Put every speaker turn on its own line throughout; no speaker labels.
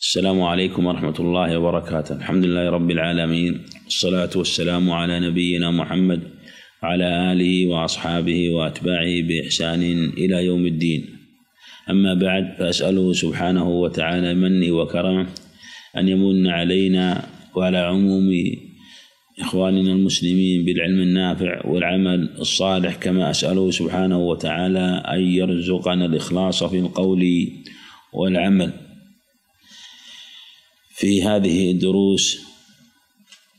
السلام عليكم ورحمة الله وبركاته. الحمد لله رب العالمين. الصلاة والسلام على نبينا محمد وعلى آله وأصحابه وأتباعه بإحسان إلى يوم الدين. أما بعد فأسأله سبحانه وتعالى مني وكرمه أن يمن علينا وعلى عموم إخواننا المسلمين بالعلم النافع والعمل الصالح كما أسأله سبحانه وتعالى أن يرزقنا الإخلاص في القول والعمل. في هذه الدروس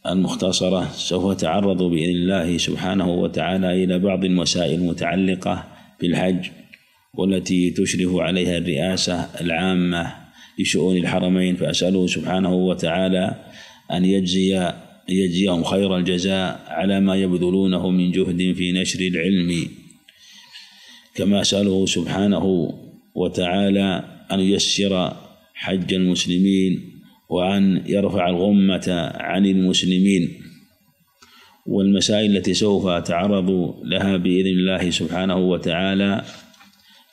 المختصرة سوف أتعرض بإذن الله سبحانه وتعالى إلى بعض المسائل المتعلقة بالحج والتي تشرف عليها الرئاسة العامة لشؤون الحرمين فأسأله سبحانه وتعالى أن يجزي يجزيهم خير الجزاء على ما يبذلونه من جهد في نشر العلم. كما أسأله سبحانه وتعالى أن ييسر حج المسلمين وأن يرفع الغمة عن المسلمين والمسائل التي سوف أتعرض لها بإذن الله سبحانه وتعالى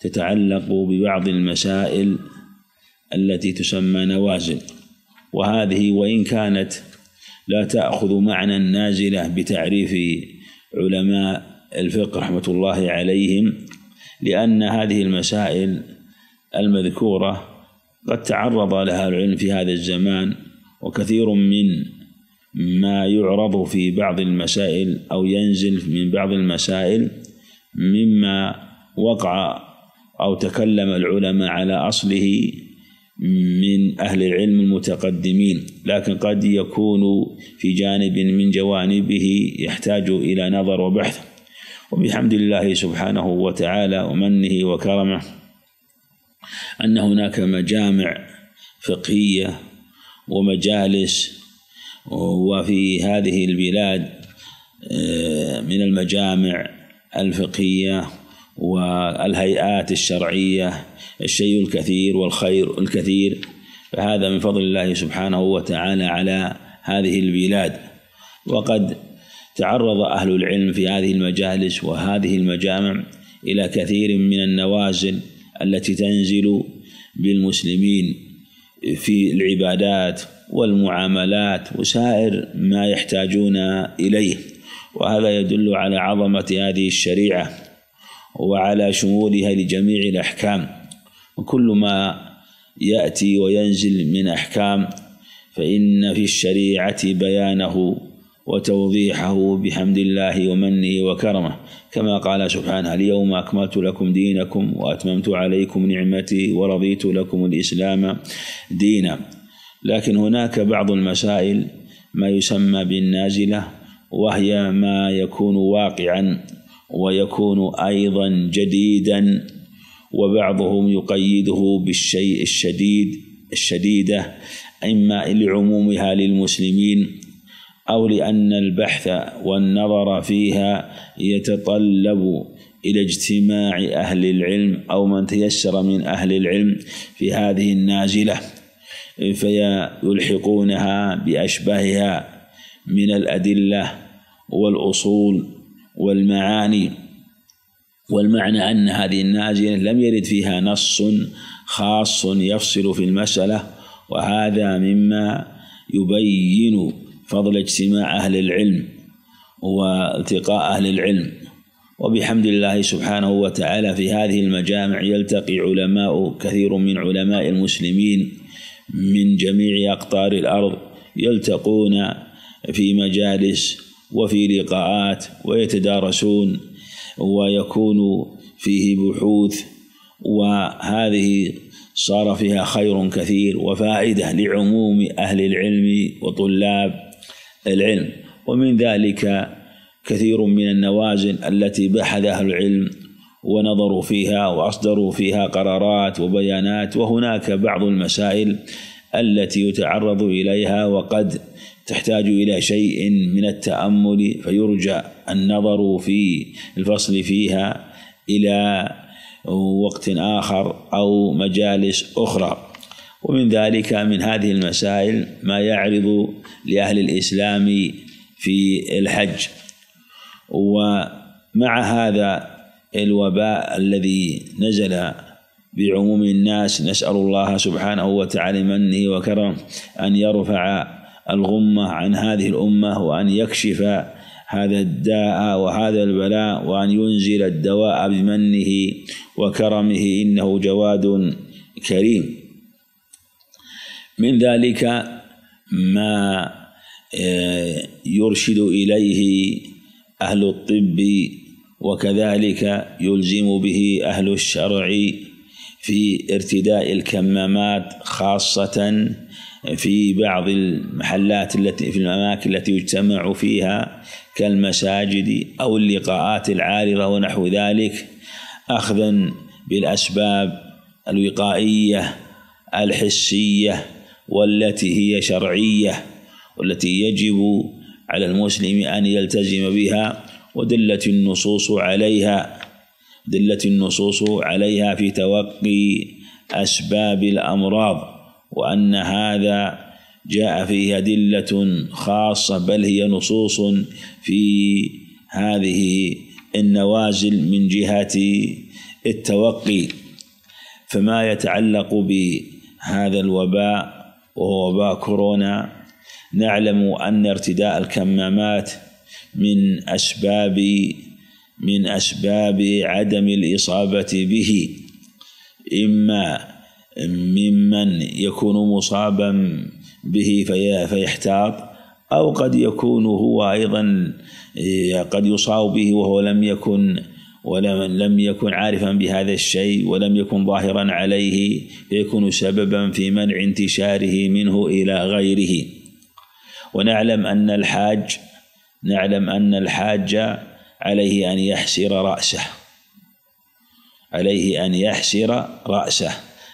تتعلق ببعض المسائل التي تسمى نوازل. وهذه وإن كانت لا تأخذ معنى نازلة بتعريف علماء الفقه رحمة الله عليهم لأن هذه المسائل المذكورة قد تعرض لها العلم في هذا الزمان وكثير من ما يعرض في بعض المسائل أو ينزل من بعض المسائل مما وقع أو تكلم العلماء على أصله من أهل العلم المتقدمين. لكن قد يكون في جانب من جوانبه يحتاج إلى نظر وبحث. وبحمد الله سبحانه وتعالى ومنه وكرمه. أن هناك مجامع فقهية ومجالس وفي هذه البلاد آه، من المجامع الفقهية والهيئات الشرعية الشيء الكثير والخير الكثير. فهذا من فضل الله سبحانه وتعالى على هذه البلاد. وقد تعرض أهل العلم في هذه المجالس وهذه المجامع إلى كثير من النوازل التي تنزل بالمسلمين في العبادات والمعاملات وسائر ما يحتاجون إليه. وهذا يدل على عظمة هذه الشريعة وعلى شمولها لجميع الأحكام. وكل ما يأتي وينزل من أحكام فإن في الشريعة بيانه وتوضيحه بحمد الله ومنه وكرمه. كما قال سبحانه اليوم أكملت لكم دينكم وأتممت عليكم نعمتي ورضيت لكم الإسلام دينا. لكن هناك بعض المسائل ما يسمى بالنازلة وهي ما يكون واقعا ويكون أيضا جديدا وبعضهم يقيده بالشيء الشديد الشديدة إما لعمومها للمسلمين أو لأن البحث والنظر فيها يتطلب إلى اجتماع أهل العلم أو من تيسر من أهل العلم في هذه النازلة فيلحقونها بأشباهها من الأدلة والأصول والمعاني. والمعنى أن هذه النازلة لم يرد فيها نص خاص يفصل في المسألة وهذا مما يبين فضل اجتماع أهل العلم والتقاء أهل العلم. وبحمد الله سبحانه وتعالى في هذه المجامع يلتقي علماء كثير من علماء المسلمين من جميع أقطار الأرض يلتقون في مجالس وفي لقاءات ويتدارسون ويكون فيه بحوث وهذه صار فيها خير كثير وفائدة لعموم أهل العلم وطلاب العلم. ومن ذلك كثير من النوازل التي بحث أهل العلم ونظروا فيها وأصدروا فيها قرارات وبيانات. وهناك بعض المسائل التي يتعرض إليها وقد تحتاج إلى شيء من التأمل فيرجى النظر في الفصل فيها إلى وقت آخر أو مجالس أخرى. ومن ذلك من هذه المسائل ما يعرض لأهل الإسلام في الحج. ومع هذا الوباء الذي نزل بعموم الناس نسأل الله سبحانه وتعالى منه وكرمه أن يرفع الغمة عن هذه الأمة وأن يكشف هذا الداء وهذا البلاء وأن ينزل الدواء بمنه وكرمه إنه جواد كريم. من ذلك ما آه، يرشد إليه أهل الطب وكذلك يلزم به أهل الشرع في ارتداء الكمامات خاصة في بعض المحلات التي في الأماكن التي يجتمع فيها كالمساجد أو اللقاءات العارضة ونحو ذلك أخذا بالأسباب الوقائية الحسية والتي هي شرعية والتي يجب على المسلم أن يلتزم بها ودلت النصوص عليها دلت النصوص عليها في توقي أسباب الأمراض وأن هذا جاء فيه أدلة خاصة بل هي نصوص في هذه النوازل من جهة التوقي. فما يتعلق بهذا الوباء وهو وباء كورونا نعلم أن ارتداء الكمامات من أسباب من أسباب عدم الإصابة به. إما ممن يكون مصابا به فيحتاط أو قد يكون هو أيضا قد يصاب به وهو لم يكن ولم لم يكن عارفا بهذا الشيء ولم يكن ظاهرا عليه فيكون سببا في منع انتشاره منه إلى غيره. ونعلم أن الحاج نعلم أن الحاج عليه أن يحسر رأسه. عليه أن يحسر رأسه.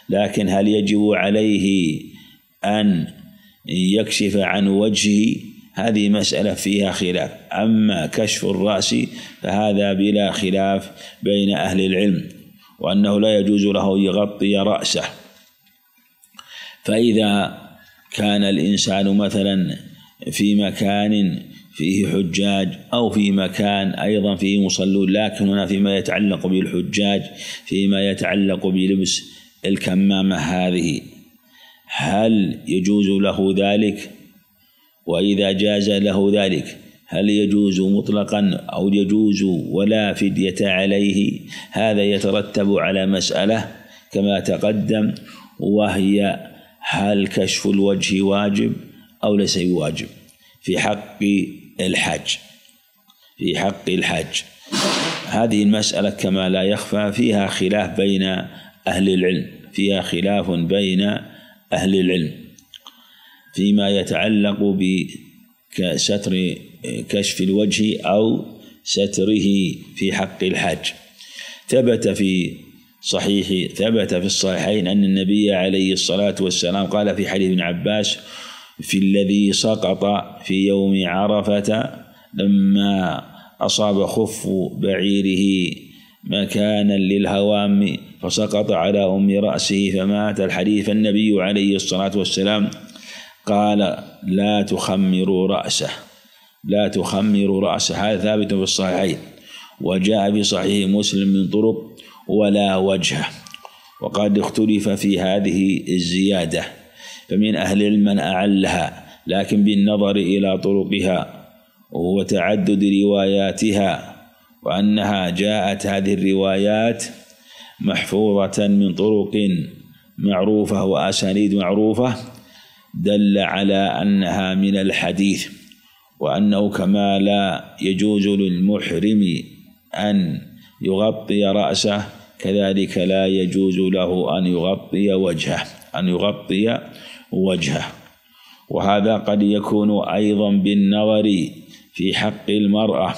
لكن هل يجب عليه أن يكشف عن وجهه؟ هذه مسألة فيها خلاف. أما كشف الرأس فهذا بلا خلاف بين أهل العلم وأنه لا يجوز له يغطي رأسه. فإذا كان الإنسان مثلا في مكان فيه حجاج أو في مكان أيضا فيه مصلون لكن هنا فيما يتعلق بالحجاج فيما يتعلق بلبس الكمامة هذه هل يجوز له ذلك؟ وإذا جاز له ذلك هل يجوز مطلقا أو يجوز ولا فدية عليه؟ هذا يترتب على مسألة كما تقدم وهي هل كشف الوجه واجب أو ليس بواجب؟ في حق الحج في حق الحج هذه المسألة كما لا يخفى فيها خلاف بين أهل العلم فيها خلاف بين أهل العلم. فيما يتعلق بستر كشف الوجه أو ستره في حق الحج ثبت في صحيح ثبت في الصحيحين أن النبي عليه الصلاة والسلام قال في حديث ابن عباس في الذي سقط في يوم عرفة لما أصاب خف بعيره مكانا للهوام فسقط على أم رأسه فمات. الحديث النبي عليه الصلاة والسلام قال لا تخمروا رأسه لا تخمروا رأسه. هذا ثابت في الصحيحين. وجاء في صحيح مسلم من طرق ولا وجه. وقد اختلف في هذه الزيادة. فمن أهل العلم من أعلها لكن بالنظر إلى طرقها وتعدد رواياتها وأنها جاءت هذه الروايات محفوظة من طرق معروفة وأسانيد معروفة دل على أنها من الحديث وأنه كما لا يجوز للمحرم أن يغطي رأسه كذلك لا يجوز له أن يغطي وجهه أن يغطي وجهه. وهذا قد يكون أيضا بالنظر في حق المرأة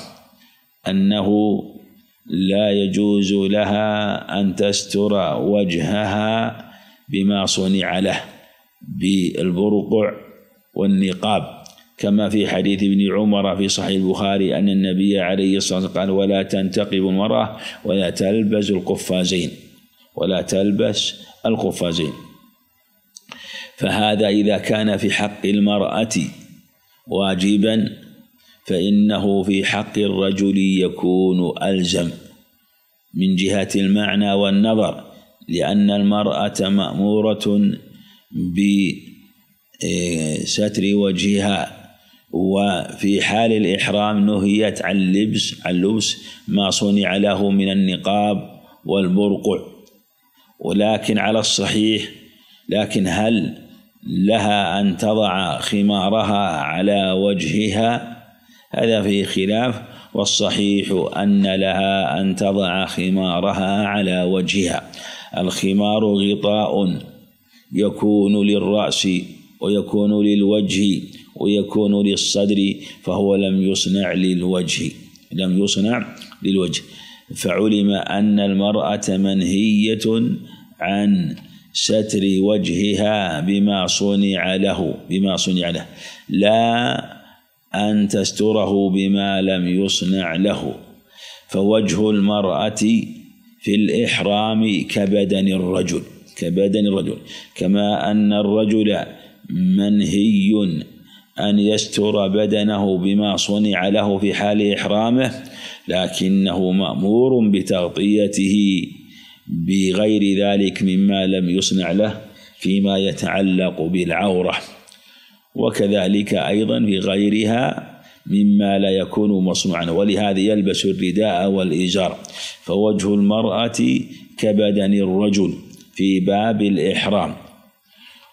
أنه لا يجوز لها أن تستر وجهها بما صنع له. بالبرقع والنقاب كما في حديث ابن عمر في صحيح البخاري أن النبي عليه الصلاة والسلام قال ولا تنتقب المرأة ولا تلبس القفازين ولا تلبس القفازين. فهذا إذا كان في حق المرأة واجبا فإنه في حق الرجل يكون ألزم من جهة المعنى والنظر لأن المرأة مأمورة بستر وجهها وفي حال الإحرام نهيت عن لبس عن لبس ما صنع له من النقاب والبرقع. ولكن على الصحيح لكن هل لها أن تضع خمارها على وجهها؟ هذا فيه خلاف والصحيح أن لها أن تضع خمارها على وجهها. الخمار غطاء. يكون للرأس ويكون للوجه ويكون للصدر فهو لم يصنع للوجه لم يصنع للوجه. فعلم أن المرأة منهية عن ستر وجهها بما صنع له بما صنع له. لا أن تستره بما لم يصنع له. فوجه المرأة في الإحرام كبدن الرجل. كبدن الرجل. كما أن الرجل منهي أن يستر بدنه بما صنع له في حال إحرامه لكنه مأمور بتغطيته بغير ذلك مما لم يصنع له فيما يتعلق بالعورة. وكذلك أيضا في غيرها مما لا يكون مصنوعا ولهذا يلبس الرداء والإزار فوجه المرأة كبدن الرجل. في باب الإحرام.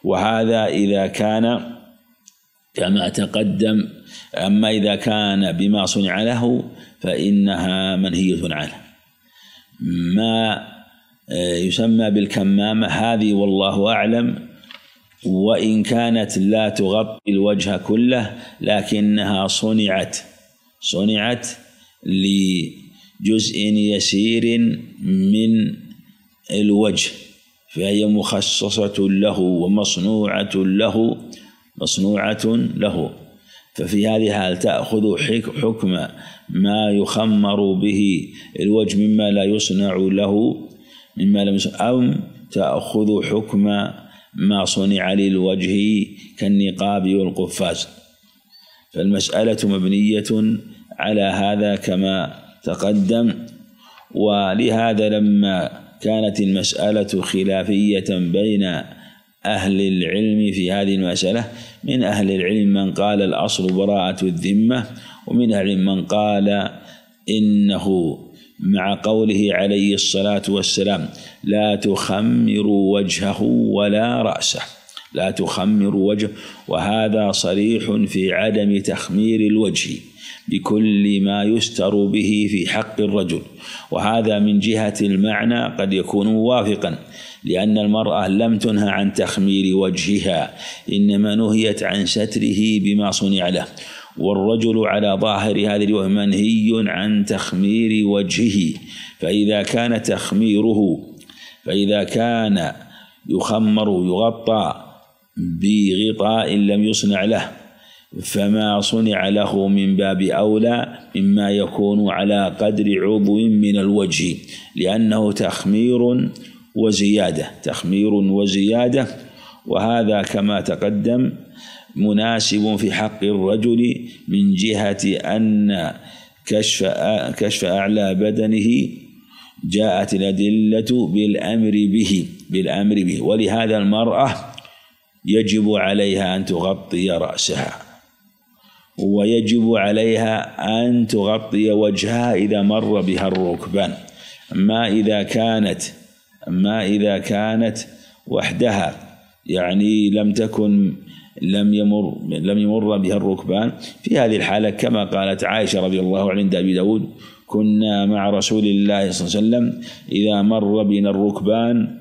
وهذا إذا كان كما تقدم أما إذا كان بما صنع له فإنها منهية عنه. ما آه، يسمى بالكمامة هذه والله أعلم. وإن كانت لا تغطي الوجه كله لكنها صنعت صنعت لجزء يسير من الوجه. فهي مخصصة له ومصنوعة له مصنوعة له. ففي هذه الحال تأخذ حكم ما يخمر به الوجه مما لا يصنع له مما لم يصنع أو تأخذ حكم ما صنع للوجه كالنقاب والقفاز. فالمسألة مبنية على هذا كما تقدم ولهذا لما كانت المسألة خلافية بين أهل العلم في هذه المسألة. من أهل العلم من قال الأصل براءة الذمة ومن أهل من قال إنه مع قوله عليه الصلاة والسلام لا تخمر وجهه ولا رأسه. لا تخمر وجه وهذا صريح في عدم تخمير الوجه. بكل ما يستر به في حق الرجل. وهذا من جهة المعنى قد يكون موافقا لأن المرأة لم تنهى عن تخمير وجهها إنما نهيت عن ستره بما صنع له. والرجل على ظاهر هذه الرواية منهي عن تخمير وجهه فإذا كان تخميره فإذا كان يخمر يغطى بغطاء لم يصنع له. فما صنع له من باب أولى مما يكون على قدر عضو من الوجه لأنه تخمير وزيادة تخمير وزيادة. وهذا كما تقدم مناسب في حق الرجل من جهة أن كشف كشف أعلى بدنه جاءت الأدلة بالأمر به بالأمر به. ولهذا المرأة يجب عليها أن تغطي رأسها. ويجب عليها أن تغطي وجهها إذا مر بها الركبان. أما إذا كانت أما إذا كانت وحدها يعني لم تكن لم يمر لم يمر بها الركبان. في هذه الحالة كما قالت عائشة رضي الله عنها عند أبي داود كنا مع رسول الله صلى الله عليه وسلم إذا مر بنا الركبان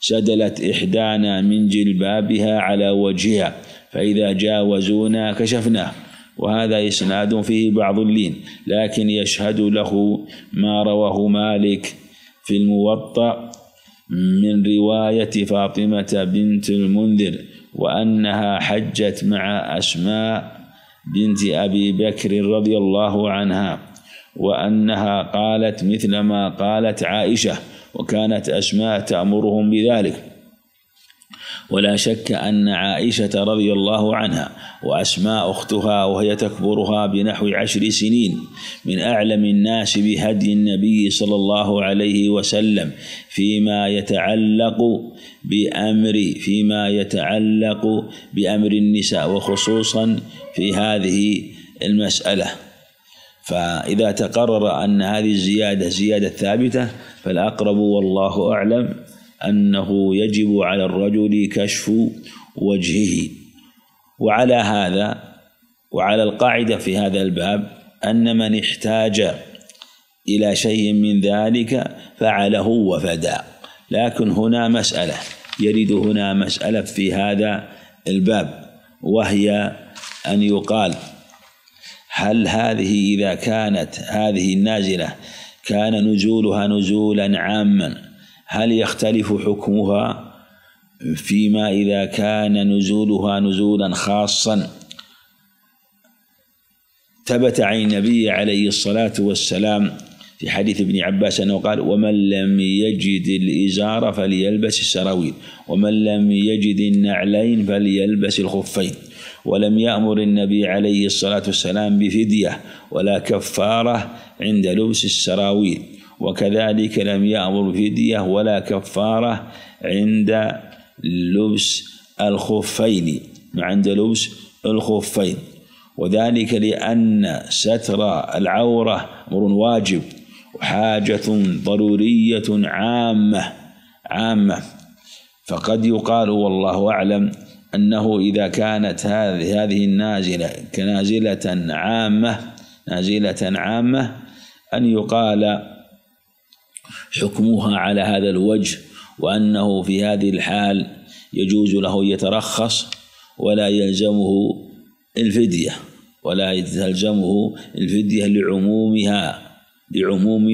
سدلت إحدانا من جلبابها على وجهها فإذا جاوزونا كشفناه. وهذا إسناد فيه بعض اللين لكن يشهد له ما رواه مالك في الموطأ من رواية فاطمة بنت المنذر وأنها حجت مع أسماء بنت أبي بكر رضي الله عنها وأنها قالت مثل ما قالت عائشة وكانت أسماء تأمرهم بذلك. ولا شك أن عائشة رضي الله عنها وأسماء أختها وهي تكبرها بنحو عشر سنين من أعلم الناس بهدي النبي صلى الله عليه وسلم فيما يتعلق بأمر فيما يتعلق بأمر النساء وخصوصا في هذه المسألة. فإذا تقرر أن هذه الزيادة زيادة ثابتة فالأقرب والله أعلم أنه يجب على الرجل كشف وجهه. وعلى هذا وعلى القاعدة في هذا الباب أن من احتاج إلى شيء من ذلك فعله وفدا. لكن هنا مسألة يرد هنا مسألة في هذا الباب وهي أن يقال هل هذه إذا كانت هذه النازلة كان نزولها نزولا عاما هل يختلف حكمها فيما إذا كان نزولها نزولا خاصا؟ ثبت عن النبي عليه الصلاة والسلام في حديث ابن عباس أنه قال ومن لم يجد الإزار فليلبس السراويل ومن لم يجد النعلين فليلبس الخفين. ولم يأمر النبي عليه الصلاة والسلام بفدية ولا كفارة عند لبس السراويل. وكذلك لم يأمر بفدية ولا كفارة عند لبس الخفين عند لبس الخفين. وذلك لأن ستر العورة أمر واجب وحاجة ضرورية عامة عامة. فقد يقال والله أعلم أنه إذا كانت هذه هذه النازلة كنازلة عامة نازلة عامة أن يقال حكمها على هذا الوجه وأنه في هذه الحال يجوز له يترخص ولا يلزمه الفدية ولا يلزمه الفدية لعمومها لعموم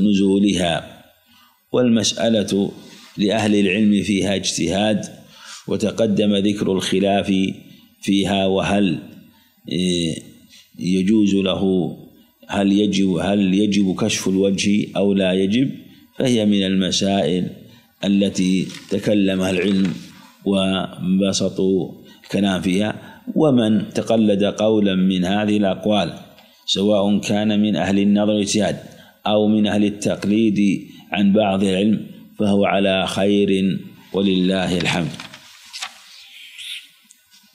نزولها. والمسألة لأهل العلم فيها اجتهاد وتقدم ذكر الخلاف فيها وهل إيه، يجوز له هل يجب هل يجب كشف الوجه أو لا يجب؟ فهي من المسائل التي تكلمها العلم وبسطوا الكلام فيها. ومن تقلد قولا من هذه الأقوال سواء كان من أهل النظر الاجتهاد أو من أهل التقليد عن بعض العلم فهو على خير ولله الحمد.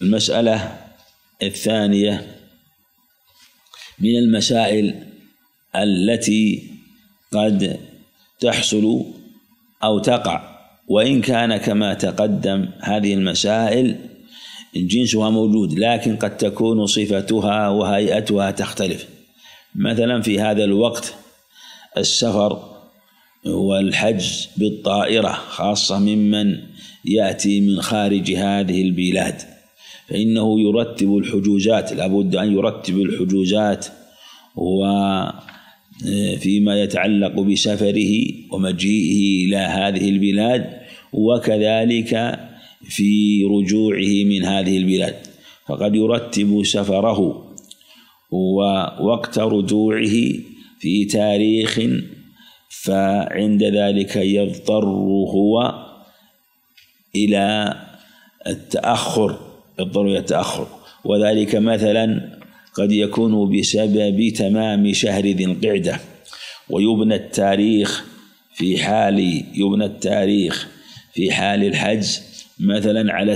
المسألة الثانية من المسائل التي قد تحصل أو تقع. وإن كان كما تقدم هذه المسائل جنسها موجود لكن قد تكون صفتها وهيئتها تختلف. مثلا في هذا الوقت السفر والحج بالطائرة خاصة ممن يأتي من خارج هذه البلاد. فإنه يرتب الحجوزات لابد أن يرتب الحجوزات وفيما يتعلق بسفره ومجيئه إلى هذه البلاد وكذلك في رجوعه من هذه البلاد. فقد يرتب سفره ووقت رجوعه في تاريخ فعند ذلك يضطر هو إلى التأخر. يضطر إلى التأخر. وذلك مثلا قد يكون بسبب تمام شهر ذي القعدة. ويبنى التاريخ في حال يبنى التاريخ في حال الحج مثلا على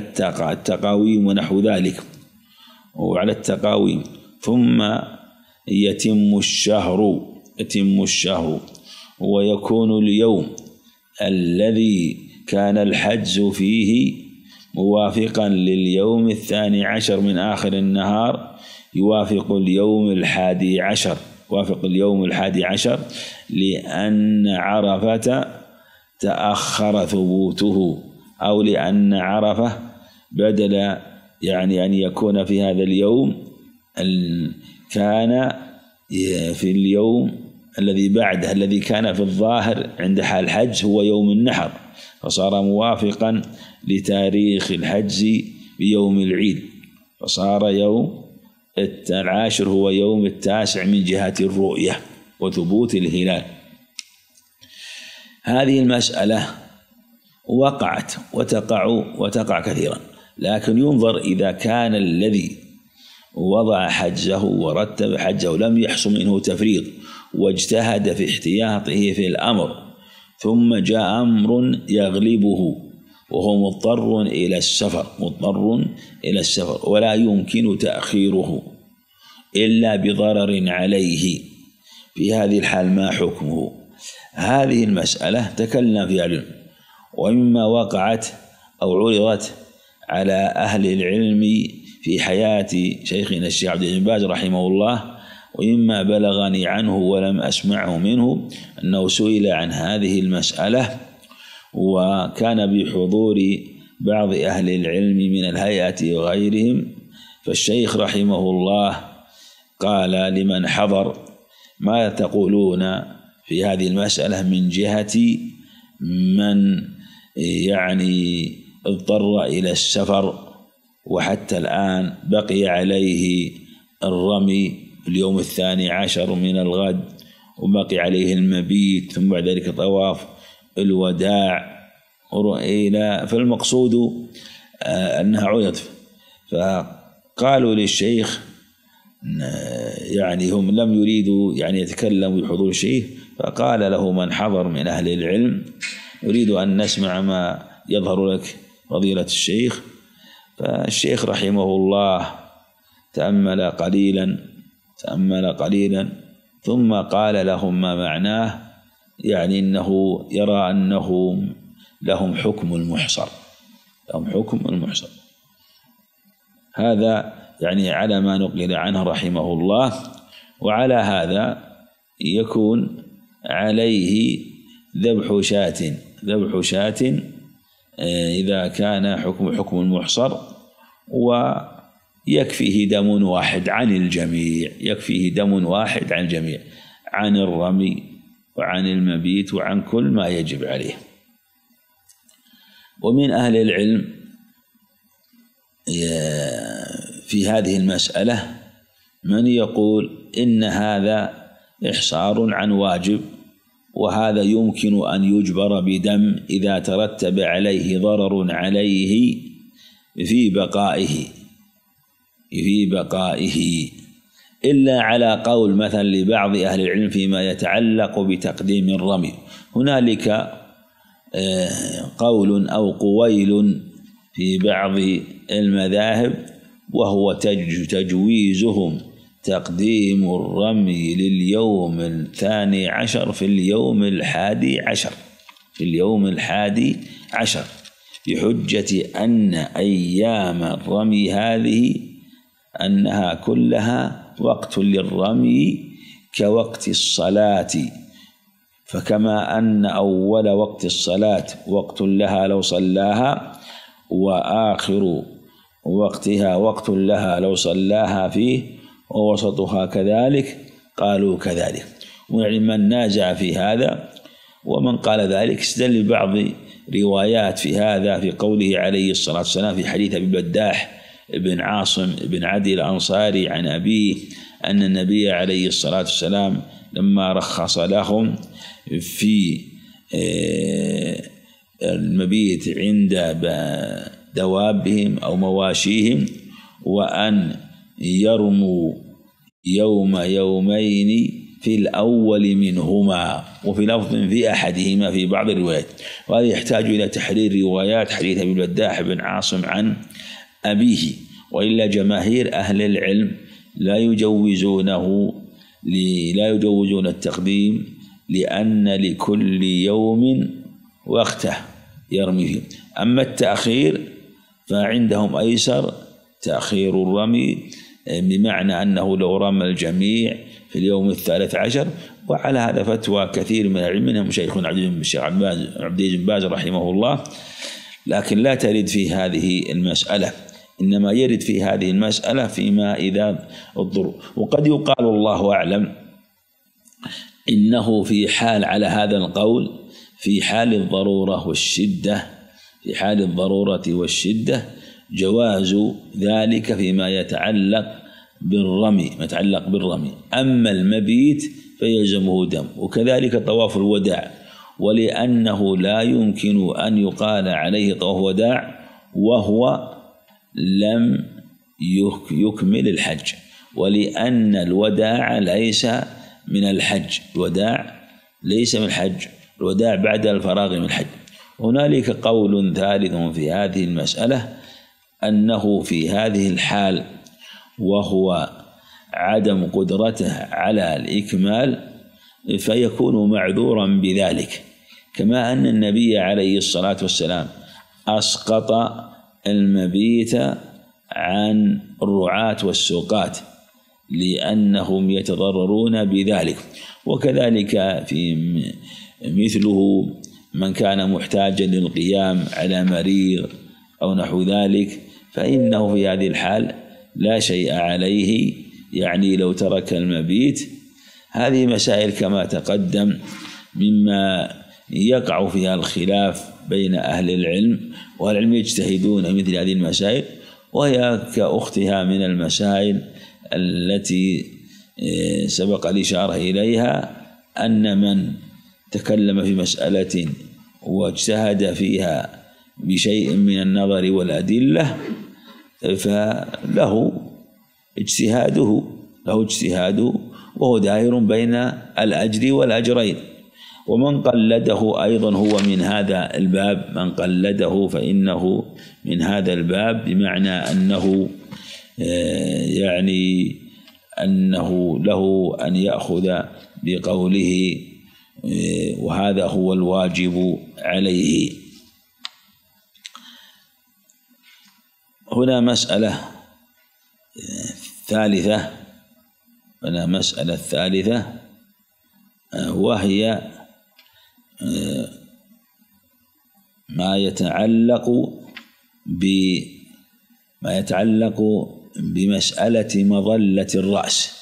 التقاويم ونحو ذلك. وعلى التقاويم. ثم يتم الشهر يتم الشهر. ويكون اليوم الذي كان الحج فيه موافقا لليوم الثاني عشر من آخر النهار يوافق اليوم الحادي عشر يوافق اليوم الحادي عشر لأن عرفة تأخر ثبوته أو لأن عرفة بدل يعني أن يكون في هذا اليوم كان في اليوم الذي بعده الذي كان في الظاهر عند حال الحج هو يوم النحر. فصار موافقا لتاريخ الحج بيوم العيد. فصار يوم العاشر هو يوم التاسع من جهة الرؤية وثبوت الهلال. هذه المسألة وقعت وتقع وتقع كثيرا لكن ينظر إذا كان الذي وضع حجه ورتب حجه لم يحصل منه تفريط واجتهد في احتياطه في الأمر ثم جاء أمر يغلبه وهو مضطر إلى السفر مضطر إلى السفر ولا يمكن تأخيره إلا بضرر عليه. في هذه الحال ما حكمه؟ هذه المسألة تكلم فيها العلم ومما وقعت أو عرضت على أهل العلم في حياة شيخنا الشيخ عبد العزيز باز رحمه الله ومما بلغني عنه ولم أسمعه منه أنه سئل عن هذه المسألة وكان بحضور بعض أهل العلم من الهيئة وغيرهم فالشيخ رحمه الله قال لمن حضر ما تقولون في هذه المسألة من جهة من يعني اضطر إلى السفر وحتى الآن بقي عليه الرمي اليوم الثاني عشر من الغد وبقي عليه المبيت ثم بعد ذلك طواف الوداع إلى فالمقصود آه، أنها عرضت فقالوا للشيخ يعني هم لم يريدوا يعني يتكلموا بحضور الشيخ فقال له من حضر من أهل العلم أريد أن نسمع ما يظهر لك فضيلة الشيخ. فالشيخ رحمه الله تأمل قليلا تأمل قليلا ثم قال لهم ما معناه يعني إنه يرى أنه لهم حكم المحصر لهم حكم المحصر. هذا يعني على ما نقل عنه رحمه الله وعلى هذا يكون عليه ذبح شاة ذبح شاة آه، إذا كان حكم حكم المحصر ويكفيه دم واحد عن الجميع يكفيه دم واحد عن الجميع عن الرمي وعن المبيت وعن كل ما يجب عليه. ومن أهل العلم في هذه المسألة من يقول إن هذا إحصار عن واجب وهذا يمكن أن يجبر بدم إذا ترتب عليه ضرر عليه في بقائه. في بقائه إلا على قول مثلا لبعض أهل العلم فيما يتعلق بتقديم الرمي. هنالك آه، قول أو قويل في بعض المذاهب وهو تجويزهم تقديم الرمي لليوم الثاني عشر في اليوم الحادي عشر في اليوم الحادي عشر بحجة أن أيام الرمي هذه أنها كلها وقت للرمي كوقت الصلاة. فكما أن أول وقت الصلاة وقت لها لو صلاها وآخر وقتها وقت لها لو صلاها فيه ووسطها كذلك قالوا كذلك. ويعني من نازع في هذا ومن قال ذلك استدل ببعض روايات في هذا في قوله عليه الصلاة والسلام في حديث أبي بداح بن عاصم بن عدي الأنصاري عن أبيه أن النبي عليه الصلاة والسلام لما رخص لهم في آه، المبيت عند دوابهم أو مواشيهم وأن يرموا يوم يومين في الأول منهما وفي لفظ في أحدهما في بعض الروايات. وهذا يحتاج إلى تحرير روايات حديث أبي البداح بن عاصم عن أبيه. وإلا جماهير أهل العلم لا يجوزونه لا يجوزون التقديم لأن لكل يوم وقته يرمي فيه أما التأخير فعندهم أيسر تأخير الرمي بمعنى أنه لو رمى الجميع في اليوم الثالث عشر وعلى هذا فتوى كثير من العلم منهم شيخنا عبد بن باز رحمه الله. لكن لا ترد في هذه المسألة. إنما يرد في هذه المسألة فيما إذا الضر. وقد يقال الله أعلم إنه في حال على هذا القول في حال الضرورة والشدة في حال الضرورة والشدة جواز ذلك فيما يتعلق بالرمي ما يتعلق بالرمي. أما المبيت فيلزمه دم وكذلك طواف الوداع. ولأنه لا يمكن أن يقال عليه طواف وداع وهو لم يكمل الحج ولأن الوداع ليس من الحج الوداع ليس من الحج الوداع بعد الفراغ من الحج. هنالك قول ثالث في هذه المسألة أنه في هذه الحال وهو عدم قدرته على الإكمال فيكون معذورا بذلك كما أن النبي عليه الصلاة والسلام أسقط المبيت عن الرعاة والسوقات لأنهم يتضررون بذلك. وكذلك في مثله من كان محتاجا للقيام على مريض أو نحو ذلك فإنه في هذه الحال لا شيء عليه. يعني لو ترك المبيت هذه مسائل كما تقدم مما يقع فيها الخلاف بين أهل العلم وأهل العلم يجتهدون مثل هذه المسائل وهي كأختها من المسائل التي آه، سبق الإشارة إليها أن من تكلم في مسألة واجتهد فيها بشيء من النظر والأدلة فله اجتهاده له اجتهاده وهو دائر بين الأجر والأجرين. ومن قلده أيضا هو من هذا الباب. من قلده فإنه من هذا الباب بمعنى أنه آه، يعني أنه له أن يأخذ بقوله آه، وهذا هو الواجب عليه. هنا مسألة آه، ثالثة. هنا مسألة ثالثة وهي ما يتعلق بما يتعلق بمسألة مظلة الرأس.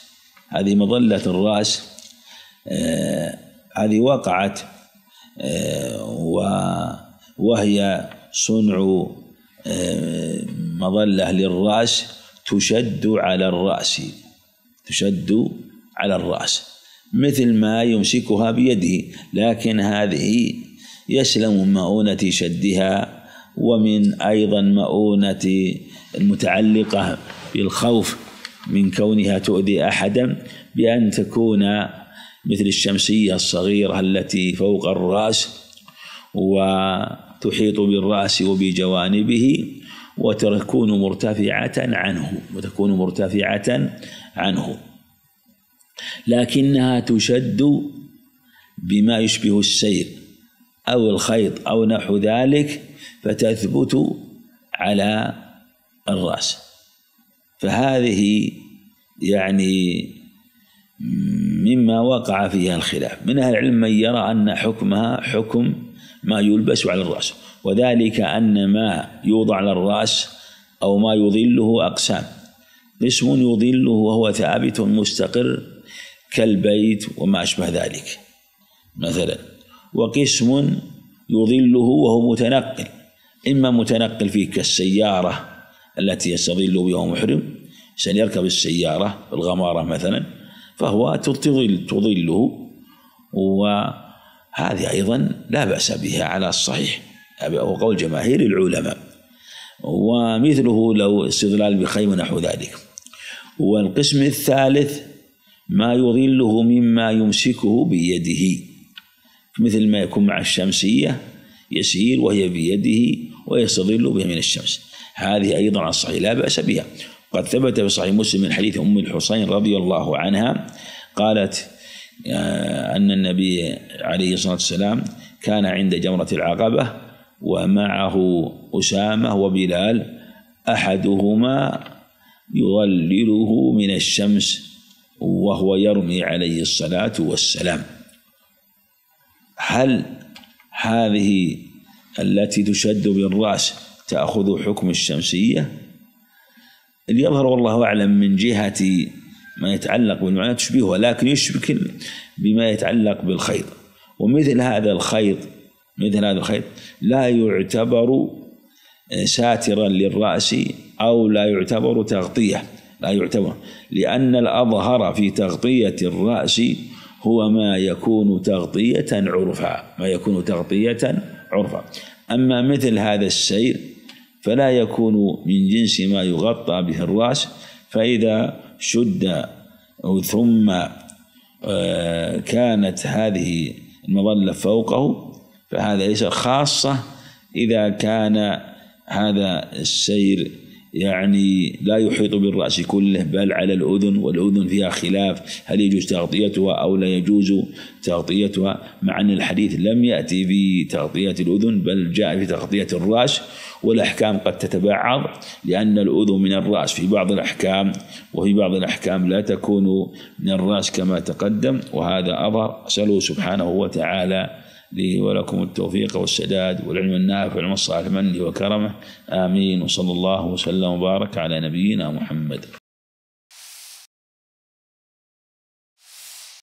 هذه مظلة الرأس آه، هذه وقعت آه، وهي صنع آه، مظلة للرأس تشد على الرأس تشد على الرأس. مثل ما يمسكها بيده لكن هذه يسلم من مؤونة شدها ومن أيضا مؤونة المتعلقة بالخوف من كونها تؤذي أحدا بأن تكون مثل الشمسية الصغيرة التي فوق الرأس وتحيط بالرأس وبجوانبه وتكون مرتفعة عنه وتكون مرتفعة عنه. لكنها تشد بما يشبه السير أو الخيط أو نحو ذلك فتثبت على الرأس. فهذه يعني مما وقع فيها الخلاف. من أهل العلم من يرى أن حكمها حكم ما يلبس على الرأس وذلك أن ما يوضع على الرأس أو ما يظله أقسام. قسم يظله وهو ثابت مستقر كالبيت وما أشبه ذلك. مثلا وقسم يظله وهو متنقل إما متنقل فيه كالسيارة التي يستظل بها محرم عشان يركب السيارة الغمارة مثلا فهو تظل تظله وهذه أيضا لا بأس بها على الصحيح وهو قول جماهير العلماء. ومثله لو استظلال بخيم نحو ذلك. والقسم الثالث ما يظله مما يمسكه بيده مثل ما يكون مع الشمسية يسير وهي بيده ويستظل بها من الشمس. هذه أيضا على الصحيح لا بأس بها. قد ثبت في صحيح مسلم من حديث أم الحسين رضي الله عنها قالت آه، أن النبي عليه الصلاة والسلام كان عند جمرة العقبة ومعه أسامة وبلال أحدهما يظلله من الشمس. وهو يرمي عليه الصلاة والسلام. هل هذه التي تشد بالرأس تأخذ حكم الشمسية؟ يظهر والله أعلم من جهة ما يتعلق بالمعنى تشبهها لكن يشبك بما يتعلق بالخيط. ومثل هذا الخيط مثل هذا الخيط لا يعتبر ساترا للرأس أو لا يعتبر تغطية. لا يعتبر. لأن الأظهر في تغطية الرأس هو ما يكون تغطية عرفا ما يكون تغطية عرفا. أما مثل هذا السير فلا يكون من جنس ما يغطى به الرأس. فإذا شد ثم آه، كانت هذه المظلة فوقه فهذا ليس خاصة إذا كان هذا السير يعني لا يحيط بالرأس كله بل على الأذن والأذن فيها خلاف. هل يجوز تغطيتها أو لا يجوز تغطيتها؟ مع أن الحديث لم يأتي بتغطية الأذن بل جاء في تغطية الرأس. والأحكام قد تتبعض لأن الأذن من الرأس في بعض الأحكام وفي بعض الأحكام لا تكون من الرأس كما تقدم. وهذا أظهر. أسأله سبحانه وتعالى لي ولكم التوفيق والسداد والعلم النافع والعلم الصالح منه وكرمه آمين. وصلى الله وسلم وبارك على نبينا محمد.